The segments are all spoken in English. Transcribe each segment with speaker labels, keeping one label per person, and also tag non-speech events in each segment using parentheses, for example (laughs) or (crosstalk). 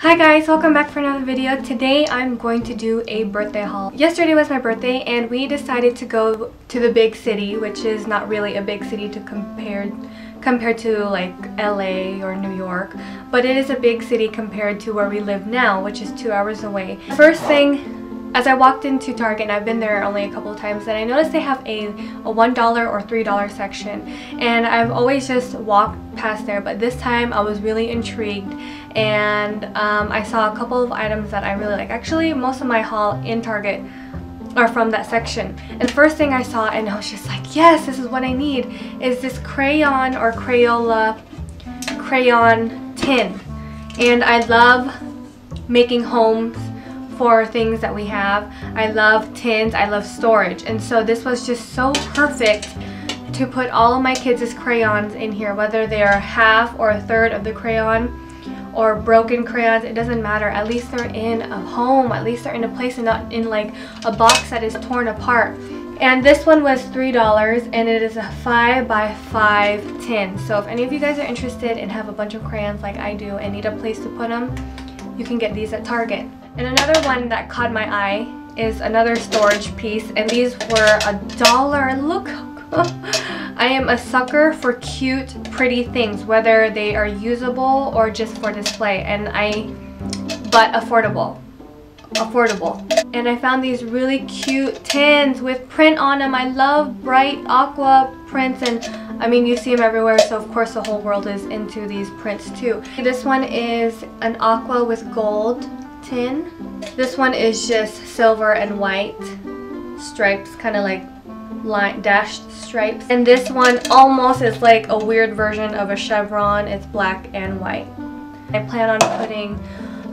Speaker 1: Hi guys, welcome back for another video. Today I'm going to do a birthday haul. Yesterday was my birthday and we decided to go to the big city, which is not really a big city to compare compared to like LA or New York, but it is a big city compared to where we live now, which is two hours away. First thing as I walked into Target, and I've been there only a couple times, and I noticed they have a, a $1 or $3 section. And I've always just walked past there, but this time I was really intrigued and um, I saw a couple of items that I really like. Actually, most of my haul in Target are from that section. And the first thing I saw, and I was just like, yes, this is what I need, is this crayon or Crayola crayon tin. And I love making homes for things that we have. I love tins, I love storage. And so this was just so perfect to put all of my kids' crayons in here, whether they are half or a third of the crayon or broken crayons, it doesn't matter. At least they're in a home, at least they're in a place and not in like a box that is torn apart. And this one was $3 and it is a 5 by 5 tin. So if any of you guys are interested and have a bunch of crayons like I do and need a place to put them, you can get these at Target. And another one that caught my eye is another storage piece and these were a dollar. Look I am a sucker for cute, pretty things, whether they are usable or just for display. And I, but affordable. Affordable. And I found these really cute tins with print on them. I love bright aqua prints and I mean, you see them everywhere, so of course the whole world is into these prints too. This one is an aqua with gold tin. This one is just silver and white stripes, kind of like line dashed stripes. And this one almost is like a weird version of a chevron. It's black and white. I plan on putting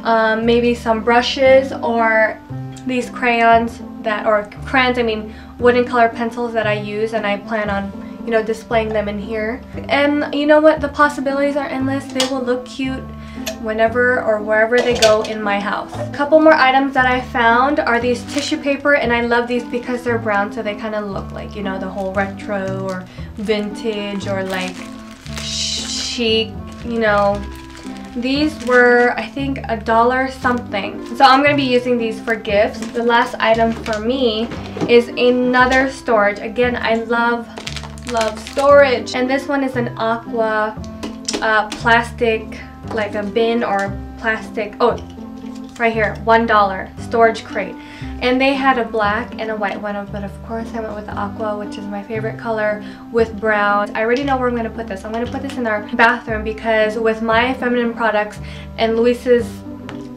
Speaker 1: um, maybe some brushes or these crayons that, or crayons, I mean wooden color pencils that I use and I plan on you know, displaying them in here. And you know what? The possibilities are endless. They will look cute whenever or wherever they go in my house. A couple more items that I found are these tissue paper and I love these because they're brown so they kind of look like, you know, the whole retro or vintage or like chic, you know. These were, I think, a dollar something. So I'm going to be using these for gifts. The last item for me is another storage. Again, I love, love storage. And this one is an aqua uh, plastic like a bin or plastic, oh, right here, $1 storage crate. And they had a black and a white one, but of course I went with the aqua, which is my favorite color, with brown. I already know where I'm going to put this. I'm going to put this in our bathroom because with my feminine products and Luis's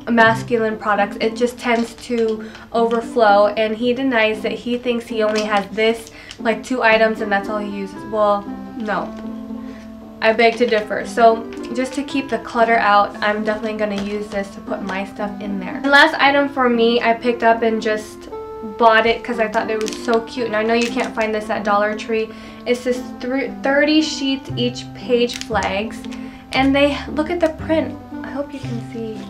Speaker 1: masculine products, it just tends to overflow. And he denies that he thinks he only has this, like two items, and that's all he uses. Well, no. I beg to differ. So just to keep the clutter out, I'm definitely going to use this to put my stuff in there. The last item for me, I picked up and just bought it because I thought it was so cute. And I know you can't find this at Dollar Tree. It's this 30 sheets each page flags. And they, look at the print. I hope you can see.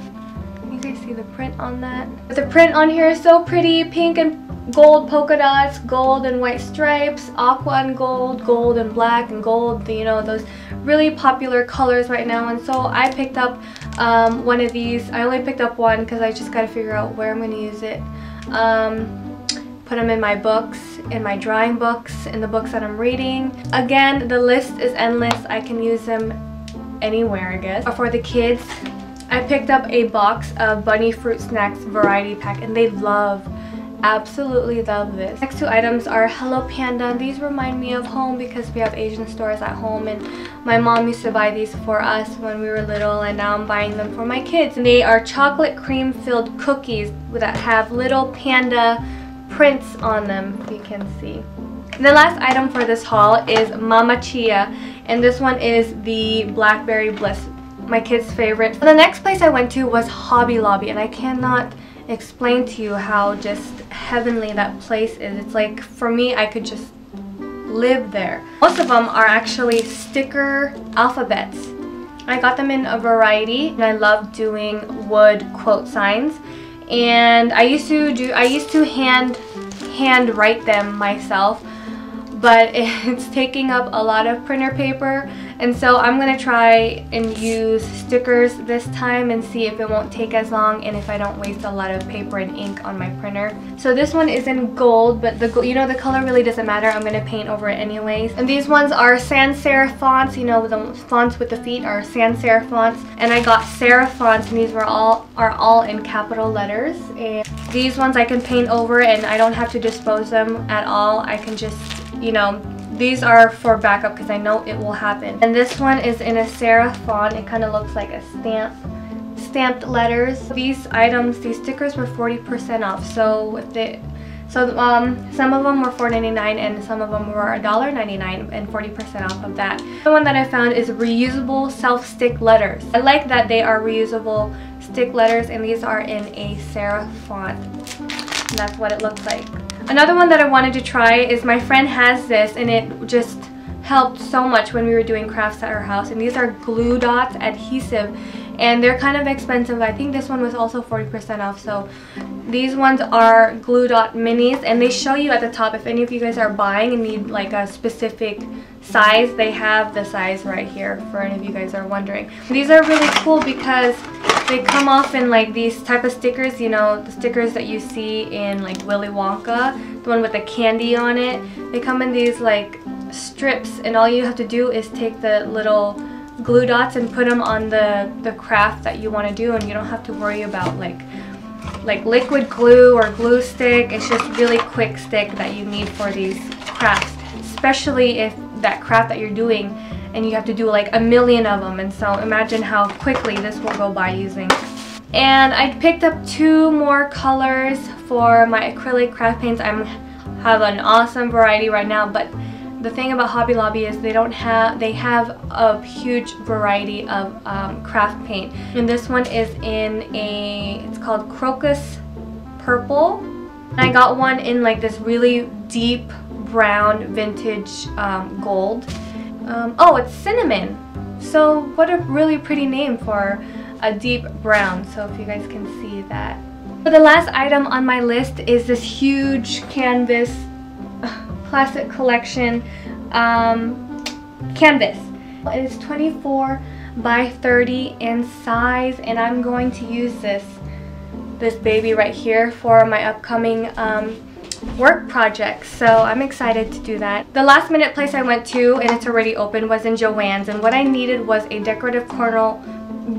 Speaker 1: You guys see the print on that? But The print on here is so pretty, pink and gold polka dots, gold and white stripes, aqua and gold, gold and black and gold, you know, those really popular colors right now. And so I picked up um, one of these. I only picked up one because I just got to figure out where I'm going to use it. Um, put them in my books, in my drawing books, in the books that I'm reading. Again, the list is endless. I can use them anywhere, I guess. For the kids, I picked up a box of Bunny Fruit Snacks variety pack and they love absolutely love this. Next two items are Hello Panda. These remind me of home because we have Asian stores at home and my mom used to buy these for us when we were little and now I'm buying them for my kids. And they are chocolate cream filled cookies that have little panda prints on them you can see. The last item for this haul is Mama Chia and this one is the Blackberry Bliss my kid's favorite. The next place I went to was Hobby Lobby and I cannot explain to you how just heavenly that place is. It's like, for me, I could just live there. Most of them are actually sticker alphabets. I got them in a variety and I love doing wood quote signs. And I used to do, I used to hand, hand write them myself but (laughs) it's taking up a lot of printer paper And so I'm going to try and use stickers this time and see if it won't take as long and if I don't waste a lot of paper and ink on my printer. So this one is in gold, but the you know the color really doesn't matter. I'm going to paint over it anyways. And these ones are sans serif fonts. You know the fonts with the feet are sans serif fonts. And I got serif fonts and these were all are all in capital letters. And these ones I can paint over and I don't have to dispose them at all. I can just, you know, these are for backup because I know it will happen. And this one is in a serif font. It kind of looks like a stamp stamped letters. These items, these stickers were 40% off. So they so um, some of them were $4.99 and some of them were $1.99 and 40% off of that. The one that I found is reusable self-stick letters. I like that they are reusable stick letters and these are in a serif font. And that's what it looks like. Another one that I wanted to try is my friend has this and it just helped so much when we were doing crafts at her house. And these are glue dots adhesive and they're kind of expensive. I think this one was also 40% off. So these ones are glue dot minis and they show you at the top if any of you guys are buying and need like a specific size, they have the size right here for any of you guys are wondering. These are really cool because they come off in like these type of stickers, you know, the stickers that you see in like Willy Wonka, the one with the candy on it. They come in these like strips and all you have to do is take the little glue dots and put them on the, the craft that you want to do and you don't have to worry about like like liquid glue or glue stick. It's just really quick stick that you need for these crafts, especially if that craft that you're doing and you have to do like a million of them and so imagine how quickly this will go by using. And I picked up two more colors for my acrylic craft paints. I have an awesome variety right now but the thing about Hobby Lobby is they don't have they have a huge variety of um, craft paint. And this one is in a it's called crocus purple. And I got one in like this really deep brown vintage um, gold um, oh it's cinnamon. So what a really pretty name for a deep brown. So if you guys can see that. But the last item on my list is this huge canvas (laughs) Classic Collection um, canvas. It is 24 by 30 in size and I'm going to use this this baby right here for my upcoming um, work projects so I'm excited to do that. The last minute place I went to and it's already open was in Joann's and what I needed was a decorative corner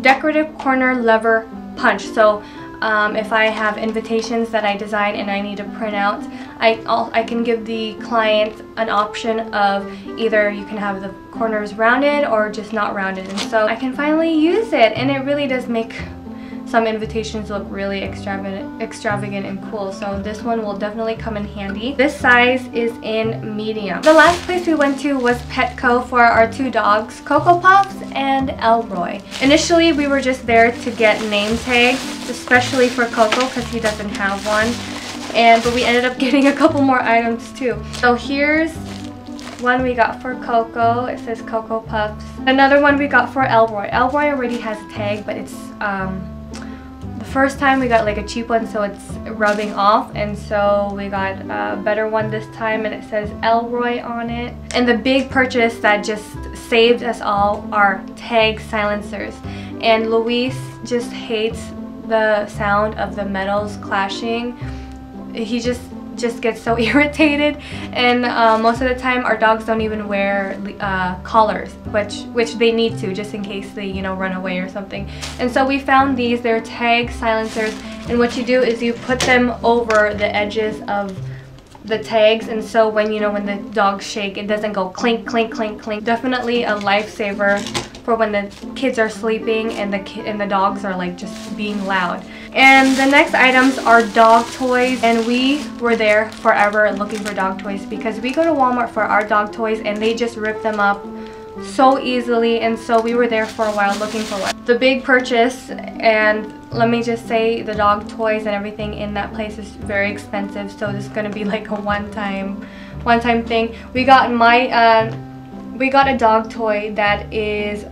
Speaker 1: decorative corner lever punch so um, if I have invitations that I design and I need to print out, I, I'll, I can give the client an option of either you can have the corners rounded or just not rounded. And so I can finally use it and it really does make some invitations look really extravagant, extravagant and cool. So this one will definitely come in handy. This size is in medium. The last place we went to was Petco for our two dogs, Coco Puffs and Elroy. Initially, we were just there to get name tags, especially for Coco because he doesn't have one. And but we ended up (laughs) getting a couple more items too. So here's one we got for Coco. It says Coco Puffs. Another one we got for Elroy. Elroy already has a tag, but it's um, first time we got like a cheap one so it's rubbing off and so we got a better one this time and it says Elroy on it. And the big purchase that just saved us all are tag silencers and Luis just hates the sound of the metals clashing. He just just gets so (laughs) irritated. And uh, most of the time our dogs don't even wear uh, collars which which they need to just in case they you know run away or something. And so we found these. They're tag silencers. And what you do is you put them over the edges of the tags. And so when you know when the dogs shake it doesn't go clink clink clink clink. Definitely a lifesaver for when the kids are sleeping and the and the dogs are like just being loud and the next items are dog toys and we were there forever looking for dog toys because we go to Walmart for our dog toys and they just rip them up so easily and so we were there for a while looking for one. The big purchase and let me just say the dog toys and everything in that place is very expensive so this is gonna be (laughs) like a one-time one-time thing. We got my uh, we got a dog toy that is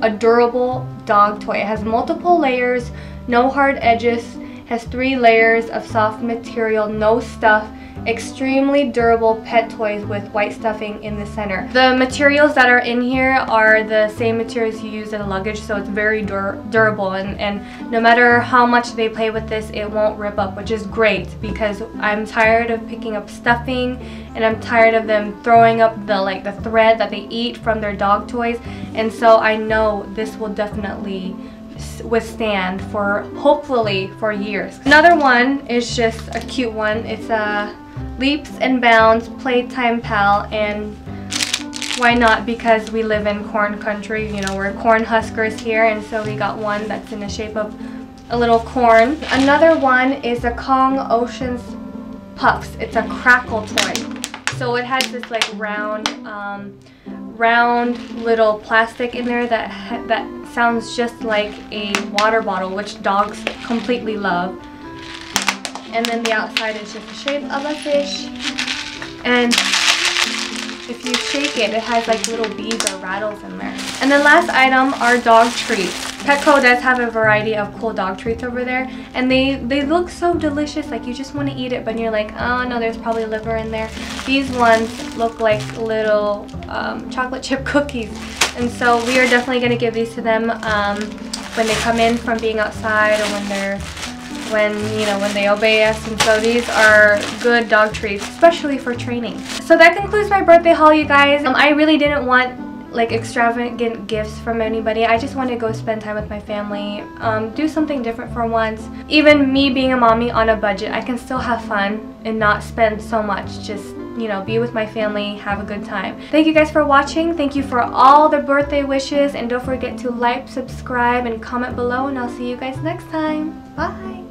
Speaker 1: a durable dog toy. It has multiple layers, no hard edges, has three layers of soft material, no stuff, extremely durable pet toys with white stuffing in the center. The materials that are in here are the same materials you use in a luggage so it's very dur durable and, and no matter how much they play with this it won't rip up which is great because I'm tired of picking up stuffing and I'm tired of them throwing up the like the thread that they eat from their dog toys and so I know this will definitely withstand for hopefully for years. Another one is just a cute one. It's a Leaps and Bounds Playtime Pal and why not because we live in corn country you know we're corn huskers here and so we got one that's in the shape of a little corn another one is a Kong Oceans Puffs it's a crackle toy so it has this like round um, round little plastic in there that that sounds just like a water bottle which dogs completely love. And then the outside is just the shape of a fish. And if you shake it it has like little beads or rattles in there. And the last item are dog treats Petco does have a variety of cool dog treats over there and they they look so delicious like you just want to eat it but you're like oh no there's probably liver in there. These ones look like little um, chocolate chip (laughs) cookies and so we are definitely going to give these to them um, when they come in from being outside or when they're when you know when they obey us and so these are good dog treats especially for training. So that concludes my birthday haul you guys. Um, I really didn't want like extravagant gifts from anybody I just want to go spend time with my family um, do something different for once even me being a mommy on a budget I can still have fun and not spend so much just you know, be with my family, have a good time. Thank you guys for watching. Thank you for all the birthday wishes. And don't forget to like, subscribe, and comment below. And I'll see you guys next time. Bye!